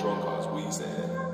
drunk, I was wheezing.